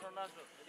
Son.